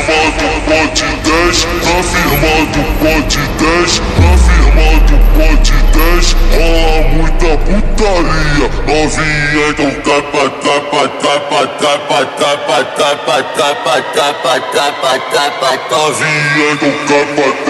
confirmando do 10, na firma 10, na firma do 10, rola muita putaria. Novinha, então tapa, tapa, tapa, tapa, tapa, tapa, tapa, tapa, tapa, tapa, novinha, então tapa, tapa. Do